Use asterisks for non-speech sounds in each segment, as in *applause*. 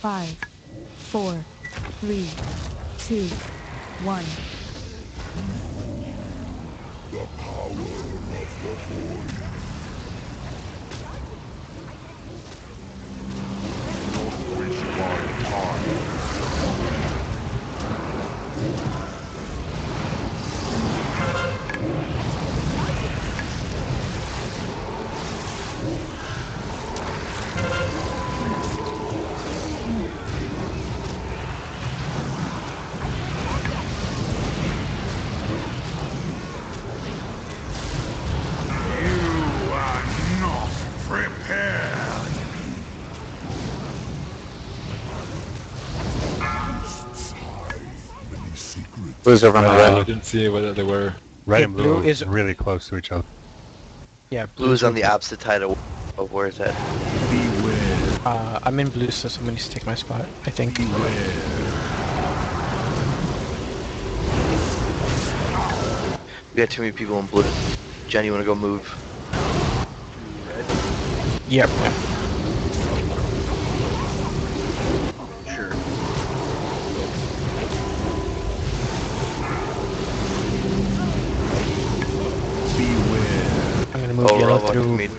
Five, four, three, two, one. You are not prepared. Blue's over on the Uh, I didn't see whether they were. Red Okay, and blue, blue is- really close to each other. Yeah, Blue is on the opposite side of, of where it's at. Beware. Uh, I'm in blue, so someone needs to take my spot. I think. Beware. We got too many people in blue. Jenny, you wanna go move? Yep. Sure. Beware. I'm gonna move Oh, yellow through. mean-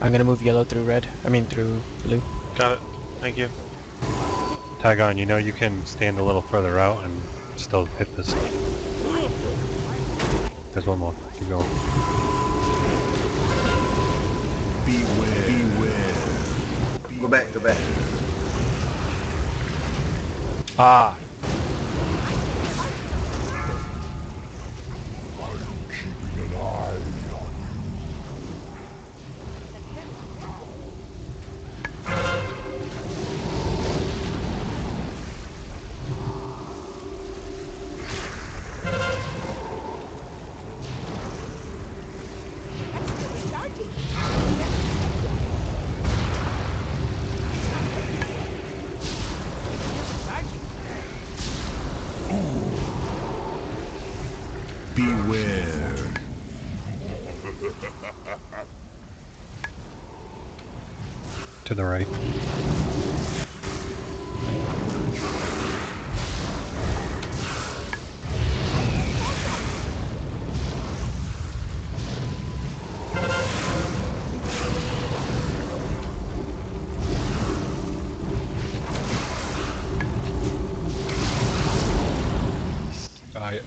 I'm gonna move yellow through red. I mean through blue. Got it. Thank you. Tag on, you know you can stand a little further out and still hit this. There's one more. Keep going. Beware. Beware. Go back, go back. Ah. Beware. To the right.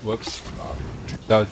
Whoops. That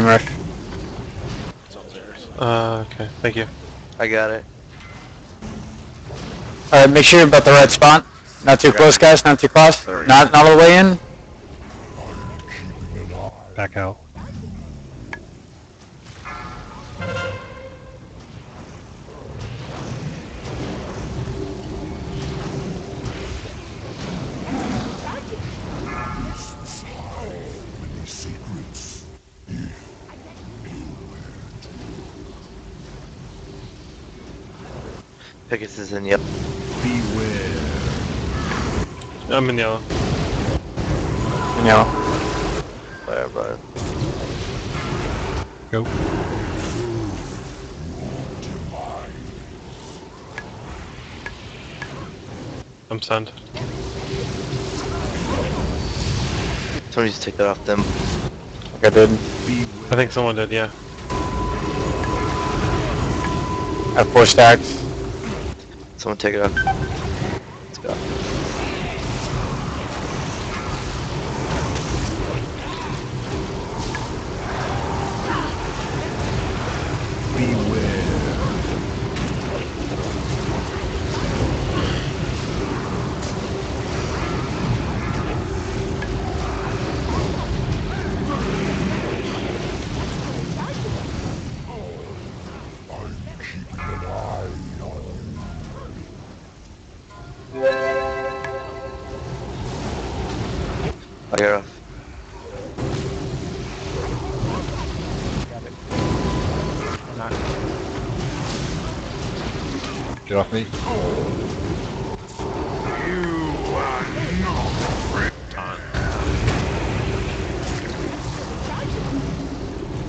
was the beam. Burning rush. Uh, okay. Thank you. I got it. Alright, make sure you're about the right spot. Not too close, guys. Not too close. Not, not all the way in. Back out. Pickets is in yep. Beware. I'm in yellow. You know. Whatever. Go. I'm stunned. Somebody just take that off them. I did. I think someone did, yeah. I have four stacks. Someone take it off. I got off. Grab it. Or not. Get off me.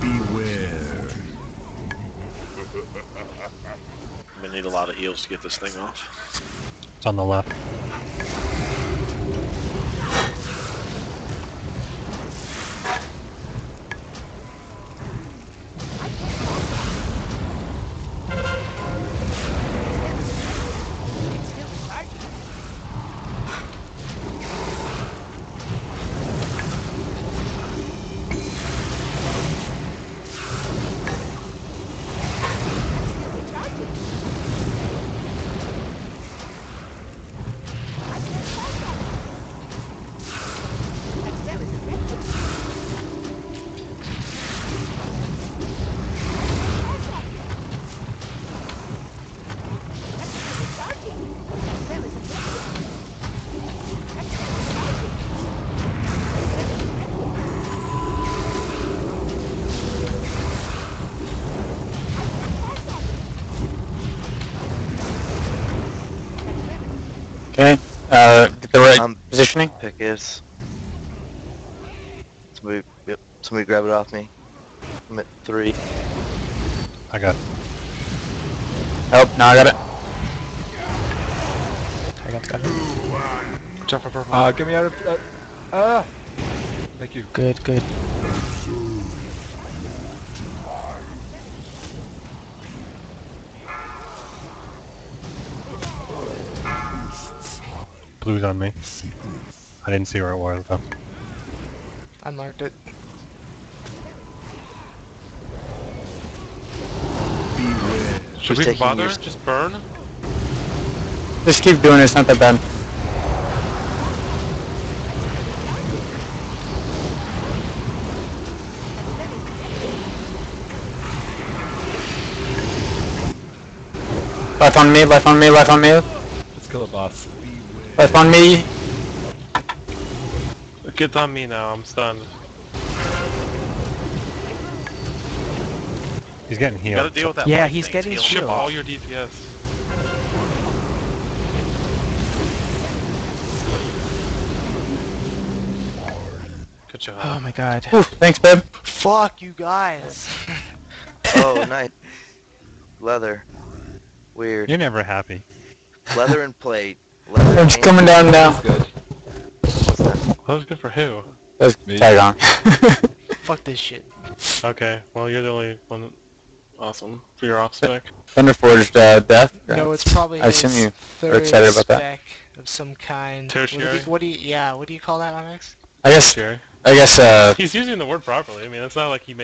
Beware. *laughs* I'm gonna need a lot of eels to get this thing off. It's on the left. Okay. Uh, get the right Um, positioning. Pick is. Somebody, yep. Somebody grab it off me. I'm at three. I got it. Oh, now I got it. I got, got it. Jump for purple. Uh, get me out of. Uh, ah! Thank you. Good, good. Blue's on me. I didn't see where it was though. I marked it. Beware. Should Who's we bother? yours? Just burn? Just keep doing it. It's not that bad. Life on me, life on me, life on me, Let's kill the boss. Life on me. Get on me now, I'm stunned. He's getting You gotta healed. deal with that. Yeah, he's thing, getting Teal. Ship all your DPS. Good job. Oh my god. Whew, thanks, babe. Fuck you guys. *laughs* Oh, nice. Leather. Weird. You're never happy. Leather and plate. Leather I'm just coming down now. Good. What's that? That was good for who? Let's Me. tag on. *laughs* Fuck this shit. Okay, well you're the only one. Awesome for your off spec. Thunderforged uh, death. No, it's probably I assume you third excited about that. spec of some kind. What do, you, what do you? Yeah, what do you call that, Onyx? I guess. Jerry. I guess. Uh, He's using the word properly. I mean, it's not like he made